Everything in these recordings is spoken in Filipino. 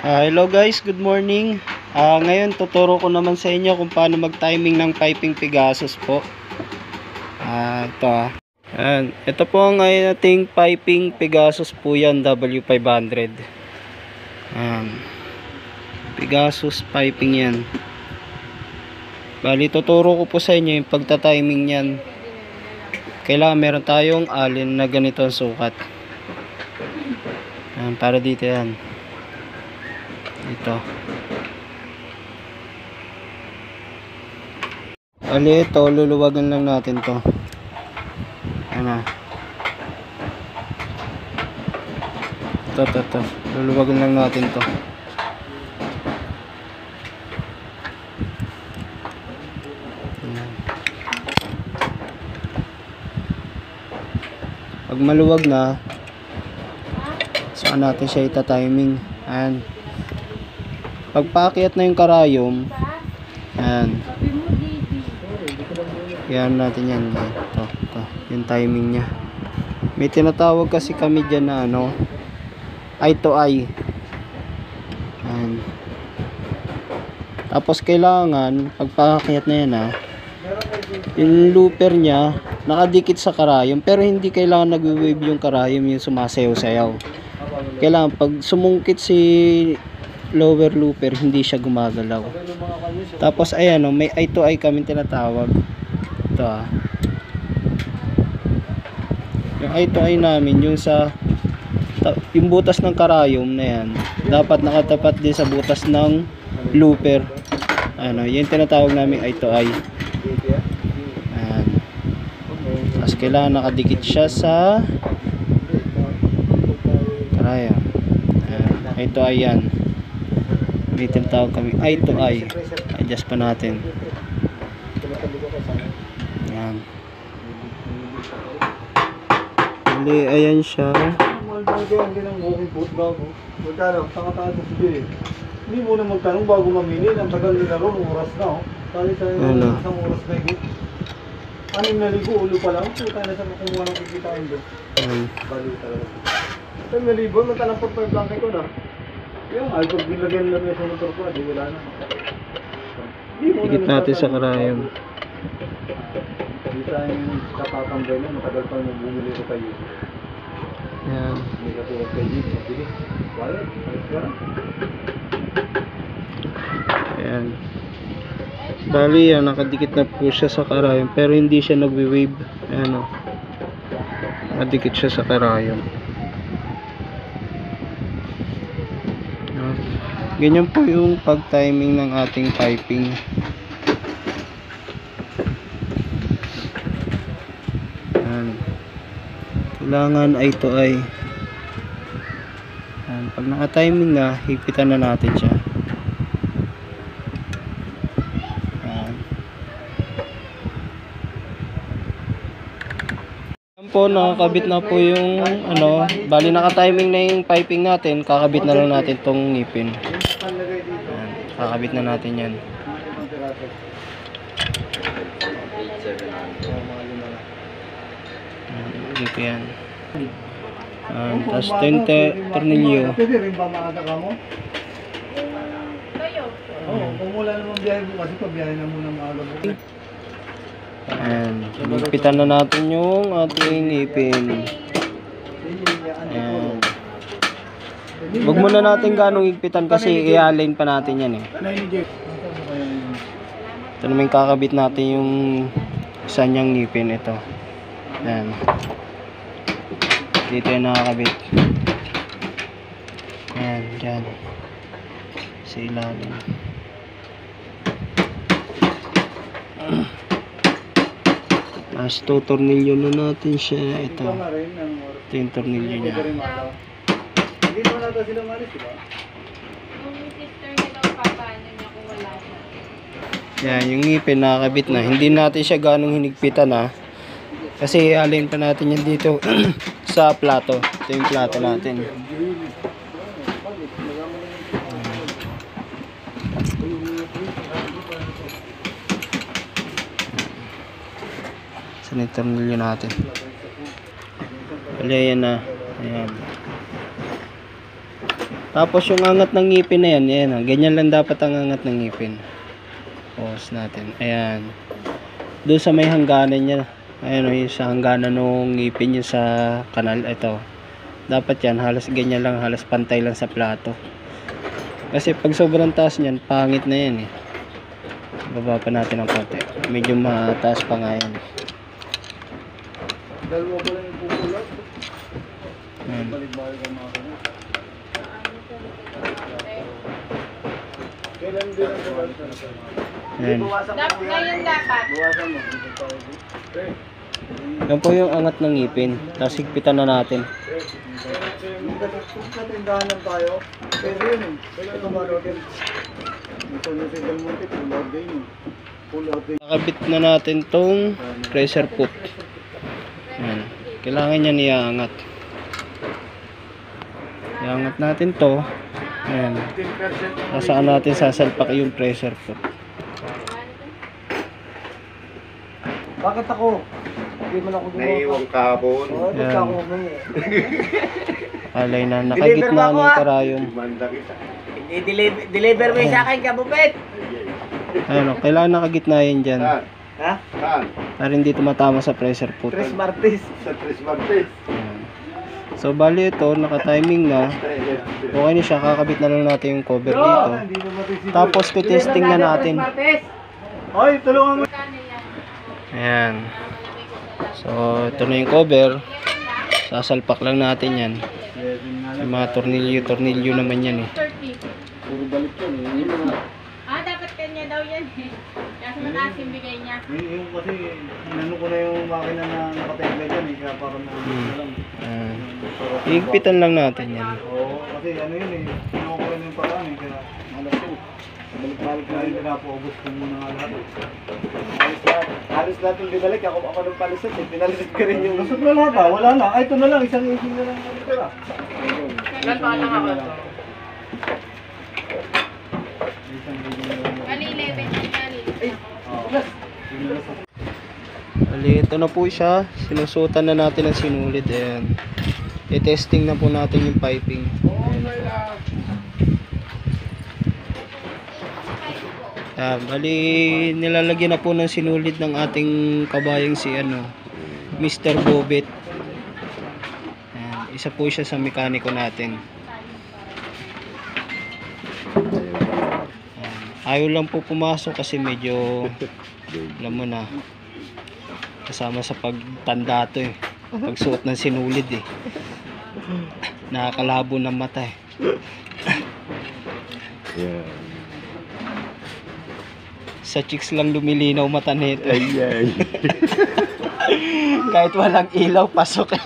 Ah, hello guys, good morning. Ah, ngayon tuturo ko naman sa inyo kung paano mag-timing ng piping Pegasus po. Ah, ito ah. Ayan, ito po ang ating piping Pegasus po yan, W500. Ayan. Pegasus piping yan. Bali, tuturo ko po sa inyo yung pagta-timing yan. Kailangan meron tayong alin na ganito ang sukat. Ayan, para dito yan. Ito. Ali, ito, luluwagan lang natin to. Ano? Ito, ito, ito. Luluwagan lang natin to. Pag maluwag na, saan natin siya ita-timing. Ayan. Pag paakyat na yung karayom, ayan. Yan natin yan. yan. Ito, ito. Yung timing niya. May tinatawag kasi kami dyan na ano, eye to eye. Ayan. Tapos kailangan, pag paakyat na yan ha, yung looper niya, nakadikit sa karayom, pero hindi kailangan nag-wave yung karayom yung sumasayaw-sayaw. Kailangan pag sumungkit si lower looper, hindi siya gumagalaw. Tapos ayan oh, may eye to eye kami tinatawag. Ito ah. Yung eye to eye namin, yung sa yung butas ng karayom na yan, dapat nakatapat din sa butas ng looper. Ano, yun tinatawag namin eye to eye. Ayan. Tapos kailangan nakadikit siya sa karayom. Ayan. Eye to eye yan. May tinatawag kami eye to eye. Adjust pa natin. Ayan. Bali, ayan siya. Kayo, hindi. Hindi muna magtanong bago mamili. Ang tagal nila ron, oras na oh. Kali sa Ano? isang oras na higit. Anim na ligo, ulo pa lang. Puta na sa kung walang kikitain doon. Bali talaga. Isang na libo, pa yung blanket ko na. Yung ay, pag nilagyan nila may sa motor ko, di wala na. Higit natin sa karayom. Di tayo katatambay na, matagal pa nung bumili ko kayo. Ayan. Hindi ka tulad kay Jig, mabilis. Quiet, alis ka na. Ayan. Bali, yan, nakadikit na po siya sa karayom, pero hindi siya nagwe-wave. Ayan o. Nakadikit siya sa karayom. Ayan. Ganyan po yung pag-timing ng ating piping. Ayan. Kailangan eye to eye. Ayan. Pag naka-timing na, hipitan na natin siya. Ayan. Ayan po, nakakabit na po yung ano, bali naka-timing na yung piping natin, kakabit na lang natin tong ngipin. Dito. Kakabit na natin yan. Ngipin yan. Ayan, tapos ito yung tornilyo. Rin ba maaga ka mo? Oo, kung wala namang biyahe bukas, ito biyahe na muna maaga bukas. Ayan, hipitan na natin yung ating ngipin. Ayan. Huwag muna natin ganong higpitan kasi i-align pa natin yan eh. Ito naman kakabit natin yung isa niyang ngipin ito. Ayan. Dito yung nakakabit. Ayan, dyan. Sa ilalim. Tapos tutornilyo na natin siya. Ito. Ito yung tornilyo niya. Natin sila malis, di ba? Yung sister nila, papaano niya kung wala siya. Yan, yung ngipin nakakabit na. Hindi natin siya ganong hinigpitan ha. Kasi alin pa natin yan dito sa plato. Ito yung plato natin. Sanitornilyo natin. Bali, ayan na. Ayan. Tapos yung angat ng ngipin na yan, yan ah. ganyan lang dapat ang angat ng ngipin. Pause natin. Ayan. Doon sa may hangganan niya. Ayan o, yung sa hangganan ng ngipin niya sa kanal. Ito. Dapat yan, halos ganyan lang, halos pantay lang sa plato. Kasi pag sobrang taas niyan, pangit na yan eh. Baba pa natin ng konti. Medyo mataas pa nga yan. Dalawa ko lang yung pupulat. Ayan. Balik-balik ang mga kanina. Kailan din ang bawasan? Ayan. Dap, ngayon dapat. Mo. Yan po yung angat ng ngipin. Tapos higpitan na natin. Kung sa tindahan lang tayo, pwede yun eh. Pwede natin? Ito na si Del Monte, pull out din. Pull out din. Nakabit na natin tong pressure foot. Ayan. Kailangan niya niyaangat. Iangat natin to. Ayan. 10% Nasaan natin sasalpak yung pressure foot. Bakit ako? Hindi man ako gumawa. Naiiwang Yan. ako gumawa? Alay na. Nakagitna na yung karayom. I-deliver deliver mo yung sa akin, kabupit. Ayan o. Kailangan nakagitna yun dyan. Saan? Ha? Saan? Para hindi tumatama sa pressure foot. Tres Martes. Sa Tres Martes. Ayan. So bali ito, naka-timing na. Okay na siya, kakabit na lang natin yung cover dito. Tapos testing na natin. Ay, tulungan mo. Yan? Ayan. So ito na yung cover. Sasalpak lang natin yan. Yung mga tornilyo, tornilyo naman yan eh. 30. Puro balik yun eh. Yun yung, Ah, dapat kanya daw yan eh. Kaya sa mataas yung bigay niya. yung, yung kasi, inano ko na yung makina na nakategla dyan eh. Kaya parang na, Hmm. na lang. Para- Higpitan lang natin yan. Oo, kasi ano yun eh. Kinuha ko rin yung paraan eh. Kaya malas ko. Balik-balik na rin pinapaubos ko muna nga lahat. Halos lahat. Halos lahat yung binalik. Ako, ako nung palisot eh. Pinalisot ko rin yung... Lusot na lahat ah. Wala na. Ay, ito na lang. Isang ising na lang pa lang ako Bali 11 yan yan. Oo. Yun na lang sa- Bali, ito na po siya. Sinusutan na natin ang sinulid. Ayan. I-testing na po natin yung piping. Ah, bali, nilalagyan na po ng sinulid ng ating kabayang si ano, Mr. Bobet. Ayan, isa po siya sa mekaniko natin. Ayaw lang po pumasok kasi medyo alam mo na kasama sa pagtanda to eh. Pagsuot ng sinulid eh. Nakakalabo ng mata eh. Yeah. sa chicks lang lumilinaw mata nito. Ayan. kahit walang ilaw pasok. eh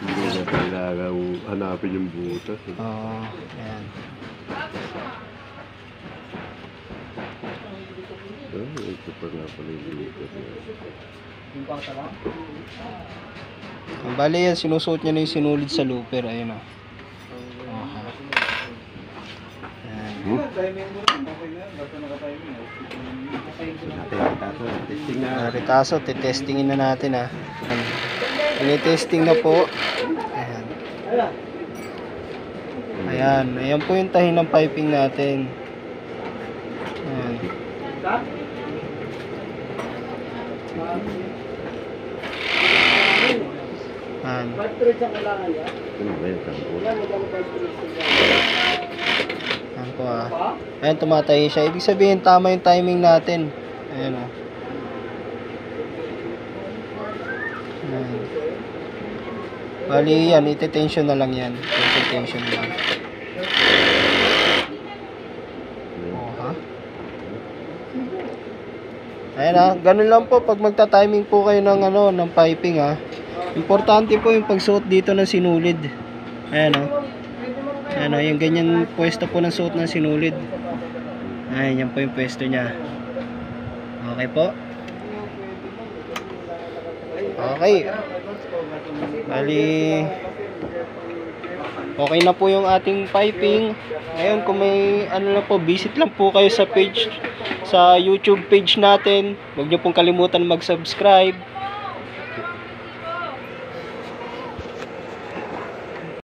Hindi kailangan hanapin yung butas. eh. Oo, ayan. Ah, ito pa nga pala yung butas. Yung pangta lang. Ang bali yan sinusuot niya na yung sinulid sa looper ayun oh eh. To. Testing na. Mga Ritaso, titestingin na natin ha. Tinitesting na po. Ayan. Ayan. Po yung tahi ng piping natin. Ayan. Ayan. Ayan po ah. Ayan, tumatahi siya. Ibig sabihin, tama yung timing natin. Ayan o. Ayan. Bali yan, iti-tension na lang yan. Iti-tension lang. Oh, ha? Ayan ha, ganun lang po pag magta-timing po kayo ng ano, ng piping ha. Importante po yung pagsuot dito ng sinulid. Ayan o. Ayan o, yung ganyan pwesto po ng suot ng sinulid. Ayan, yan po yung pwesto niya. Okay po. Okay. Bali, okay na po yung ating piping. Ngayon, kung may ano lang po, visit lang po kayo sa page, sa YouTube page natin. Huwag niyo pong kalimutan mag-subscribe.